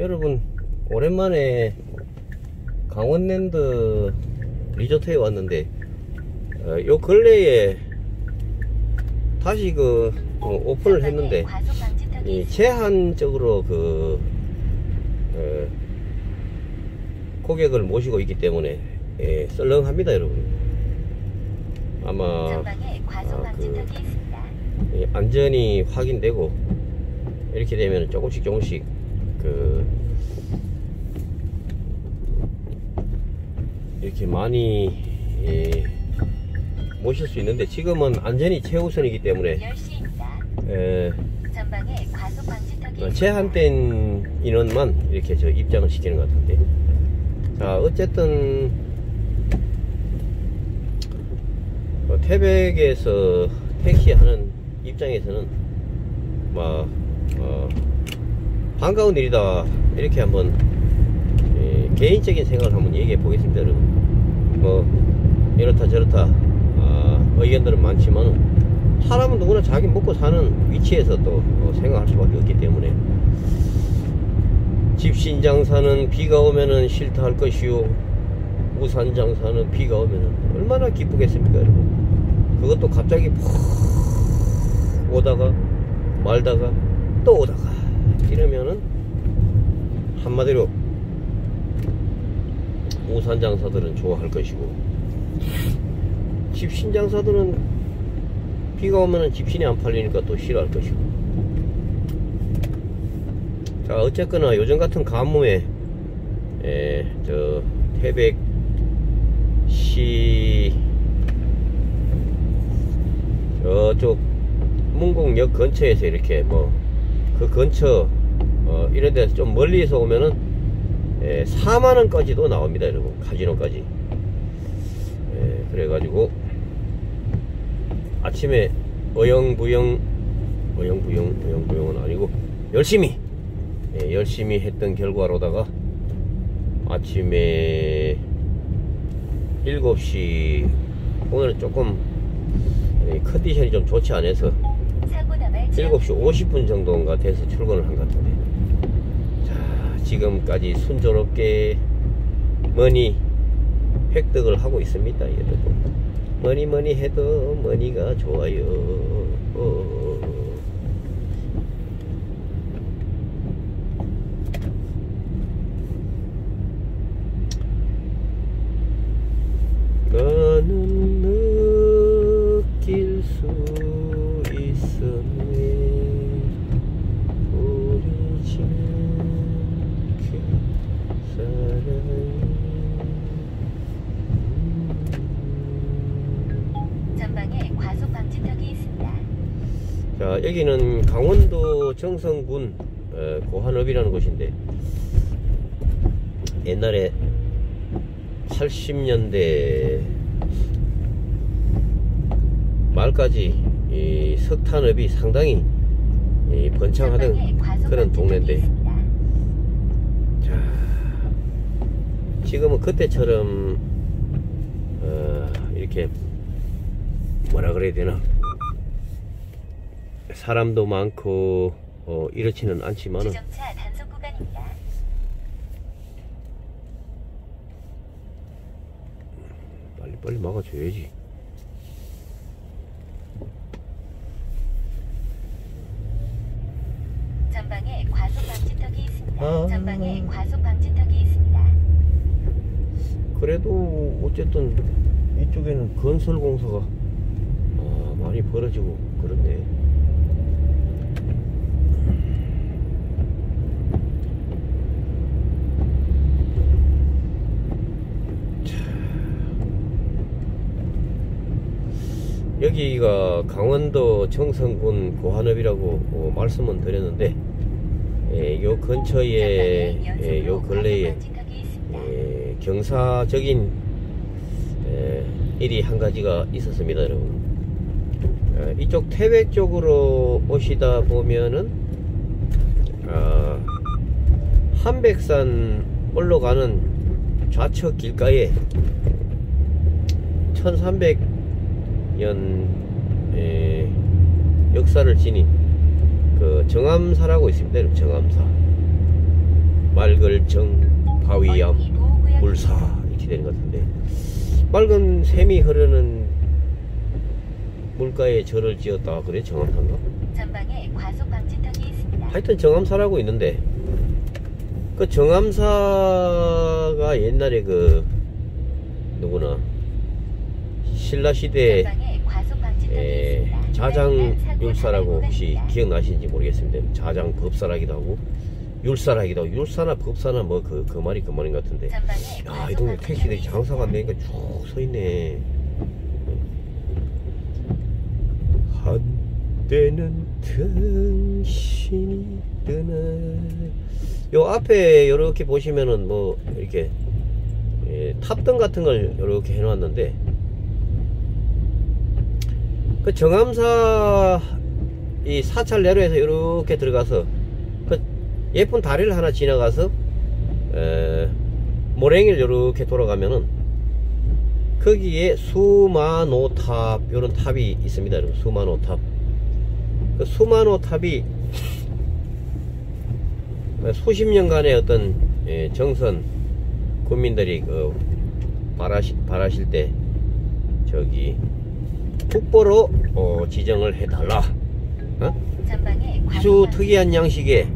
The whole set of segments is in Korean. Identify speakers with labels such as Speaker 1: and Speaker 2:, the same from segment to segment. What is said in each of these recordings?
Speaker 1: 여러분 오랜만에 강원랜드 리조트에 왔는데 어, 요 근래에 다시 그 어, 오픈을 했는데 이 제한적으로 그 어, 고객을 모시고 있기 때문에 예, 썰렁합니다 여러분 아마
Speaker 2: 방지턱이
Speaker 1: 그-. 이 안전이 확인되고 이렇게 되면 조금씩 조금씩 그 이렇게 많이 예, 모실 수 있는데 지금은 안전이 최우선이기 때문에
Speaker 2: 10시입니다.
Speaker 1: 에,
Speaker 2: 전방에 과속 방지턱이
Speaker 1: 어. 제한된 인원만 이렇게 저 입장을 시키는 것 같은데 자 어쨌든 어, 태백에서 택시 하는 입장에서는 막 어, 반가운 일이다 이렇게 한번 예, 개인적인 생각을 한번 얘기해 보겠습니다 여러분 뭐 이렇다 저렇다. 아, 의견들은 많지만 사람은 누구나 자기 먹고 사는 위치에서 또 어, 생각할 수밖에 없기 때문에 집신 장사는 비가 오면은 싫다 할 것이요. 우산 장사는 비가 오면은 얼마나 기쁘겠습니까 여러분? 그것도 갑자기 푹 오다가 말다가 또 오다가 이러면은 한마디로 우산 장사들은 좋아할 것이고 집신 장사들은 비가 오면은 집신이 안 팔리니까 또 싫어할 것이고. 자 어쨌거나 요즘 같은 가뭄에 에, 저 태백시 저쪽 문곡역 근처에서 이렇게 뭐 그 근처 어, 이런 데서 좀 멀리서 오면은 에, 4만원까지도 나옵니다 여러분. 카지노까지. 에, 그래가지고 아침에 어영부영 어영부영 어영부영은 아니고 열심히 예, 열심히 했던 결과로다가 아침에 7시 오늘은 조금 예, 컨디션이 좀 좋지 않아서
Speaker 2: 사고 나발
Speaker 1: 7시 50분 정도인가 돼서 출근을 한것 같은데 자 지금까지 순조롭게 money 획득을 하고 있습니다 여러분 뭐니 뭐니 해도 money가 좋아요 어. 너는 느낄 수 있었네 우리 지금 사랑해
Speaker 2: 전방에 과속 방지턱이 있습니다.
Speaker 1: 자 여기는 강원도 정성군 어, 고한읍이라는 곳인데 옛날에 80년대 말까지 이 석탄업이 상당히 이 번창하던 그런 동네인데. 자 지금은 그때처럼 어, 이렇게 뭐라 그래야 되나 사람도 많고 어, 이렇지는 않지만은
Speaker 2: 구간입니다.
Speaker 1: 빨리 빨리 막아줘야지
Speaker 2: 전방에 과속 방지턱이 있습니다.
Speaker 1: 아.
Speaker 2: 전방에 과속 방지턱이 있습니다.
Speaker 1: 그래도 어쨌든 이쪽에는 건설 공사가 아, 많이 벌어지고 그렇네 여기가 강원도 정선군 고한읍이라고 어, 말씀은 드렸는데 예, 요 근처에 예, 요 근래에. 예, 경사적인 예, 일이 한 가지가 있었습니다, 여러분. 어, 이쪽 태백 쪽으로 오시다 보면은 아, 한백산 올라가는 좌측 길가에 1300 년 예, 역사를 지닌 그 정암사라고 있습니다. 정암사. 말글정 바위암. 물사 이렇게 되는 것 같은데 맑은 샘이 흐르는 물가에 절을 지었다 그래 정암사인가?
Speaker 2: 전방에 과속 방지턱이 있습니다.
Speaker 1: 하여튼 정암사라고 있는데 그 정암사가 옛날에 그 누구나 신라 시대
Speaker 2: 전방에 과속 방지턱이
Speaker 1: 에. 자장 율사라고 혹시. 기억나시는지 모르겠습니다. 자장 법사라기도 하고 율사라기도 하고 율사나 법사나 뭐 그 그 말이 그 말인 것 같은데
Speaker 2: 전방에
Speaker 1: 야,
Speaker 2: 과속
Speaker 1: 이 동네 택시들이 장사가 안. 되니까 쭉 서 있네. 한때는 당신이 떠나. 요 앞에 이렇게 보시면은 뭐 이렇게 예, 탑등 같은 걸 이렇게 해놨는데 그 정암사 이 사찰 내로에서 이렇게 들어가서 그 예쁜 다리를 하나 지나가서 에, 모랭이를 이렇게 돌아가면은 거기에 수마노탑 이런 탑이 있습니다 수마노탑. 그 수마노탑이 수십 년간의 어떤 예, 정선 국민들이 그 바라시, 바라실 때 저기 국보로 어, 지정을 해달라 어? 아주 특이한 양식의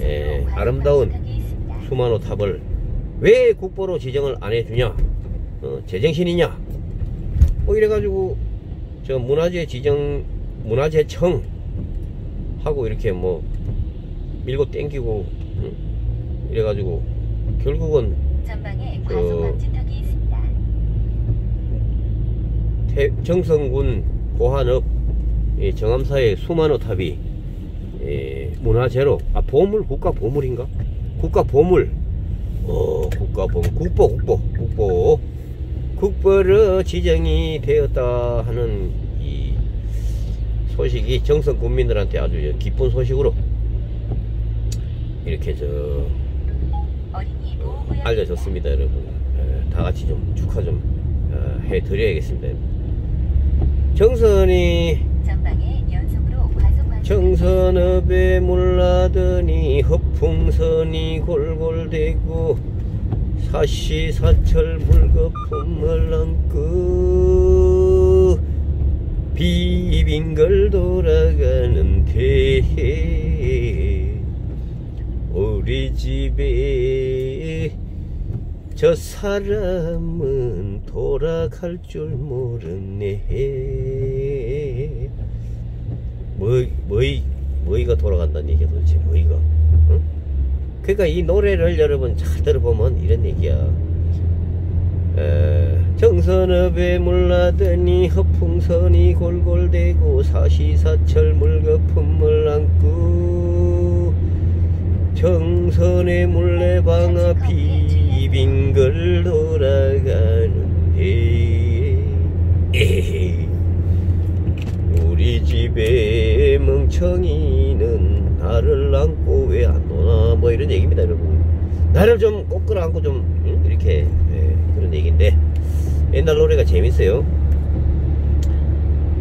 Speaker 1: 예, 아름다운. 수마노 탑을 왜 국보로 지정을 안 해주냐 어, 제정신이냐 뭐 이래가지고 저 문화재 지정 문화재청 하고 이렇게 뭐 밀고 땡기고 응? 이래가지고 결국은
Speaker 2: 전방에
Speaker 1: 저-
Speaker 2: 과속 방지턱이 있습니다.
Speaker 1: 태- 정성군 고한읍 이 정암사의 수마노 탑이 예, 문화재로 아 보물 국가 보물인가? 국가 보물. 어 국가 보물. 국보 국보 국보. 국보로 지정이 되었다 하는 이 소식이 정성 군민들한테 아주 기쁜 소식으로 이렇게 저 알려졌습니다 여러분. 에, 다 같이 좀 축하 좀 어, 해드려야겠습니다
Speaker 2: 정선이
Speaker 1: 정선읍에 물나더니 허풍선이 골골대고 사시사철 물거품을 안고 비빙걸 돌아가는데 우리 집에 저 사람은 돌아갈 줄 모르네. 뭐, 뭐이, 뭐이가 돌아간다는 얘기야 도대체 뭐이가? 응? 그러니까 이 노래를 여러분 잘 들어보면 이런 얘기야. 에, 정선읍에 물나더니 허풍선이 골골대고 사시사철 물거품을 안고 정선의 물레방아 비빙걸 돌아가 우리 집에 멍청이는 나를 안고 왜안 노나? 뭐 이런 얘기입니다 여러분. 나를 좀 꼭 끌어안고 좀 응? 이렇게 예, 그런 얘기인데 옛날 노래가 재밌어요.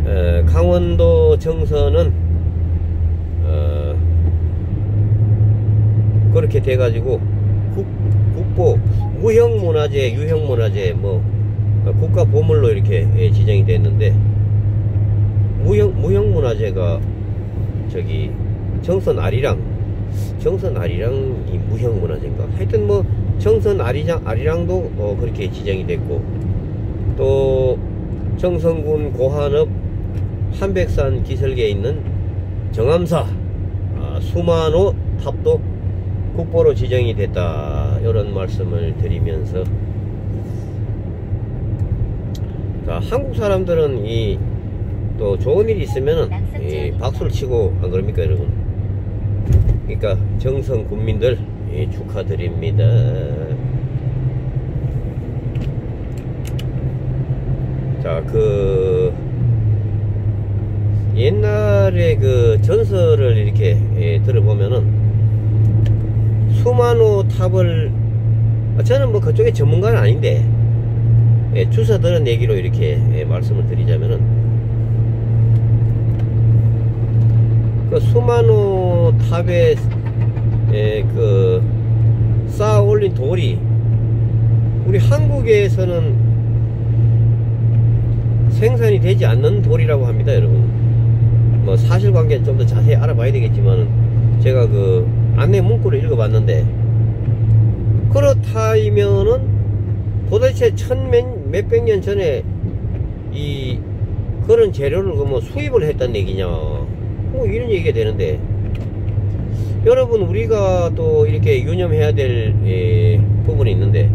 Speaker 1: 에, 강원도 정선은 어, 그렇게 돼가지고 국, 국보 무형문화재 유형문화재 뭐 어, 국가 보물로 이렇게 예, 지정이 됐는데 무형 무형문화재가 저기 정선 아리랑 정선 아리랑이 무형문화재인가? 하여튼 뭐 정선 아리랑 아리랑도 어, 그렇게 지정이 됐고 또 정선군 고한읍 한백산 기슭에 있는 정암사 아, 수만호 탑도 국보로 지정이 됐다. 이런 말씀을 드리면서 자, 한국 사람들은 이 또 좋은 일이 있으면은 이 박수를 치고 안 그럽니까 여러분? 그러니까 정성 국민들 예, 축하드립니다. 자그 옛날에 그 전설을 이렇게 예, 들어보면은 수만호 탑을 아, 저는 뭐 그쪽에 전문가는 아닌데 예, 주워 들은 얘기로 이렇게 예, 말씀을 드리자면은 그 수만호 탑에 예, 그 쌓아 올린 돌이 우리 한국에서는 생산이 되지 않는 돌이라고 합니다, 여러분. 뭐 사실관계는 좀 더 자세히 알아봐야 되겠지만은 제가 그 안내 문구를 읽어봤는데 그렇다면은 도대체 천몇 몇백 년 전에 이 그런 재료를 그뭐 수입을 했단 얘기냐. 뭐 이런 얘기가 되는데. 여러분 우리가 또 이렇게 유념해야 될 예, 부분이 있는데.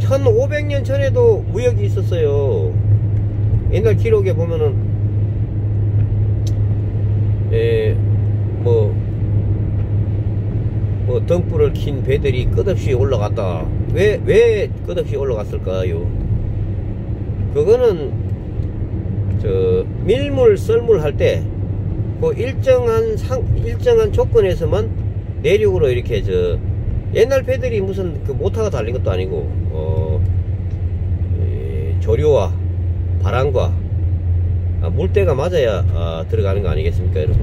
Speaker 1: 1500년 전에도 무역이 있었어요. 옛날 기록에 보면은 예, 뭐, 뭐 등불을 킨 배들이 끝없이 올라갔다 왜, 왜 끝없이 올라갔을까요? 그거는 저 밀물 썰물 할 때 그 일정한 상 일정한 조건에서만 내륙으로 이렇게 저 옛날 배들이 무슨 그 모터가 달린 것도 아니고 어 이, 조류와 바람과 아, 물때가 맞아야 아, 들어가는 거 아니겠습니까 여러분?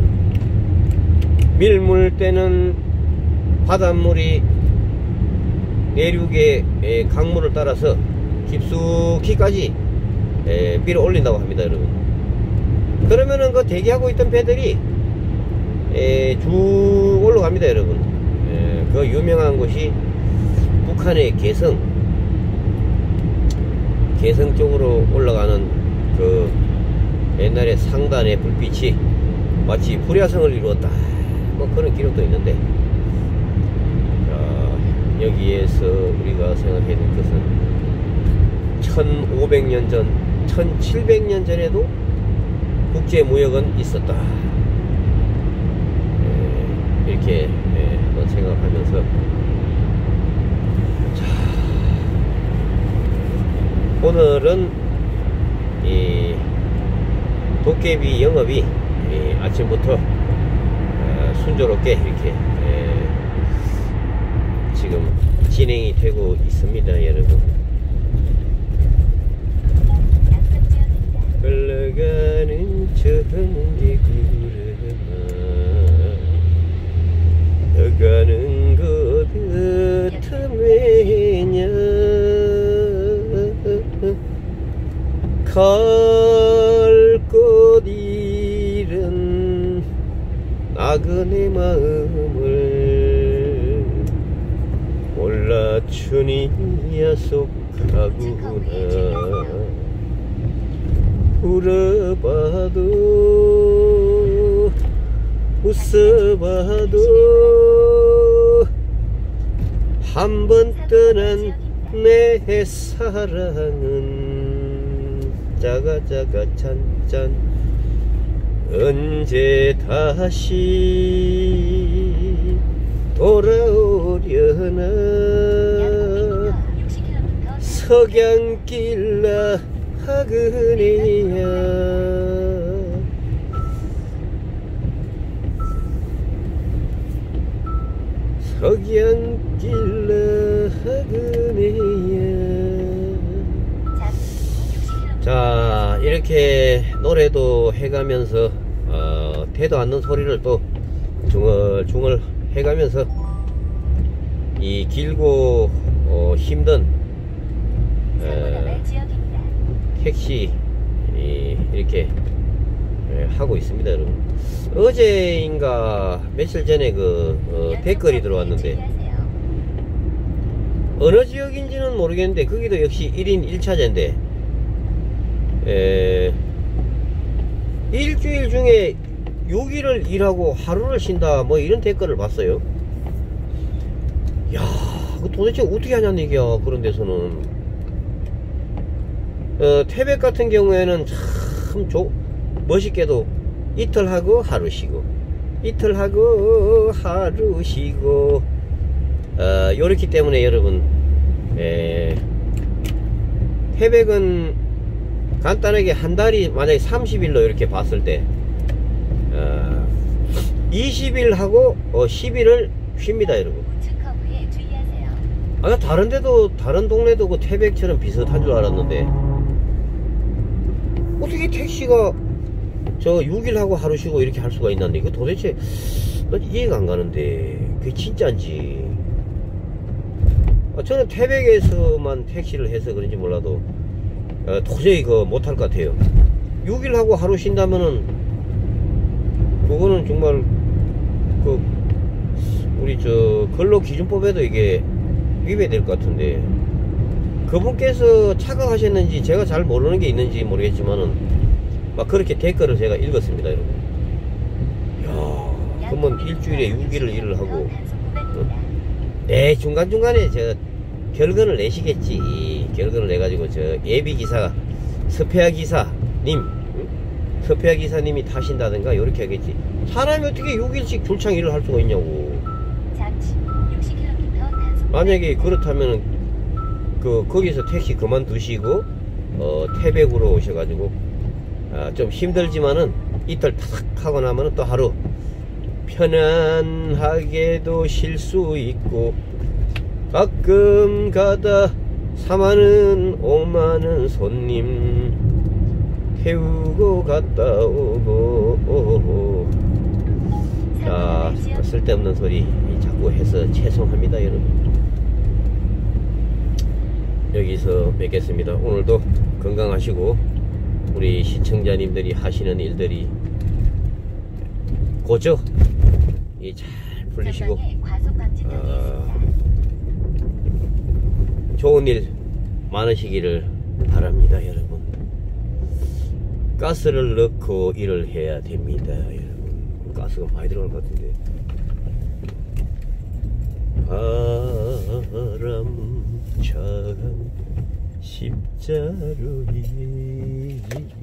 Speaker 1: 밀물 때는 바닷물이 내륙의 에, 강물을 따라서 깊숙이까지 에, 밀어 올린다고 합니다 여러분. 그러면은 그 대기하고 있던 배들이 에, 쭉 올라갑니다 여러분. 에, 그 유명한 곳이 북한의 개성 개성 쪽으로 올라가는 그 옛날에 상단의 불빛이 마치 불야성을 이루었다. 뭐 그런 기록도 있는데. 자, 여기에서 우리가 될 것은 1500년 전 1700년 전에도 국제무역은 있었다. 에, 이렇게 에, 한번 생각하면서. 자, 오늘은 이 도깨비 영업이 이 아침부터 어, 순조롭게 이렇게 에, 지금 진행이 되고 있습니다 여러분. 흘러가는 전기 구름아 너가는 곳 틈에냐 갈곳 잃은 나그네 마음 몰라주니 야속하구나 울어봐도 웃어봐도 한 번 떠난 내 사랑은 짜가짜가 짠짠 언제 다시 돌아오려나?
Speaker 2: 약 500m 60km
Speaker 1: 석양길라 하그네야 석양길라 하그네야 자 이렇게 노래도 해가면서 어, 태도 않는 소리를 또 중얼중얼 해가면서 이 길고 어, 힘든 에,
Speaker 2: 지역입니다.
Speaker 1: 택시 이, 이렇게 예, 하고 있습니다 여러분. 어제인가 며칠 전에 그 어, 댓글이 들어왔는데. 어느 지역인지는 모르겠는데 거기도 역시 1인 1차제인데. 에, 일주일 중에 6일을 일하고 하루를 쉰다 뭐 이런 댓글을 봤어요. 야그 도대체 어떻게 하냐는 얘기야 그런 데서는 어, 태백 같은 경우에는 참 조, 멋있게도 이틀 하고 하루 쉬고 이틀 하고 하루 쉬고 어, 요렇기 때문에 여러분 에, 태백은 간단하게 한 달이 만약에 30일로 이렇게 봤을 때 어, 20일 하고 어, 10일을 쉽니다 여러분. 아 다른 데도 다른 동네도 그 태백처럼 비슷한 줄 알았는데 어떻게 택시가 저 6일 하고 하루 쉬고 이렇게 할 수가 있는데 이거 도대체 난 이해가 안 가는데 그게 진짜인지. 어, 저는 태백에서만 택시를 해서 그런지 몰라도 어, 도저히 그 못할 것 같아요. 6일 하고 하루 쉰다면은 그거는 정말 그 우리 저 근로 기준법에도 이게 위배될 것 같은데 그분께서 착각하셨는지 제가 잘 모르는 게 있는지 모르겠지만은 막 그렇게 댓글을 제가 읽었습니다 여러분. 야 그러면 일주일에 6일을 일을 하고 네 중간중간에 저 결근을 내시겠지. 결근을 내가지고 저 예비 기사 서폐아 기사님 응? 서폐아 기사님이 타신다든가 이렇게 하겠지. 사람이 어떻게 6일씩 출장 일을 할 수가 있냐고.
Speaker 2: 잠시 후 60km 단속.
Speaker 1: 만약에 그렇다면은 그 거기서 택시 그만두시고 어 태백으로 오셔가지고 아, 좀 힘들지만은 이틀 탁 하고 나면은 또 하루 편안하게도 쉴 수 있고 가끔 가다 4만원 5만원 손님 태우고 갔다 오고. 자 쓸데없는 소리 자꾸 해서 죄송합니다 여러분 여기서 뵙겠습니다 오늘도 건강하시고 우리 시청자님들이 하시는 일들이 이잘 풀리시고
Speaker 2: 있습니다.
Speaker 1: 좋은 일 많으시기를 바랍니다, 여러분. 가스를 넣고 일을 해야 됩니다, 여러분. 가스가 많이 들어갈 것 같은데. 바람 차간 십자루 위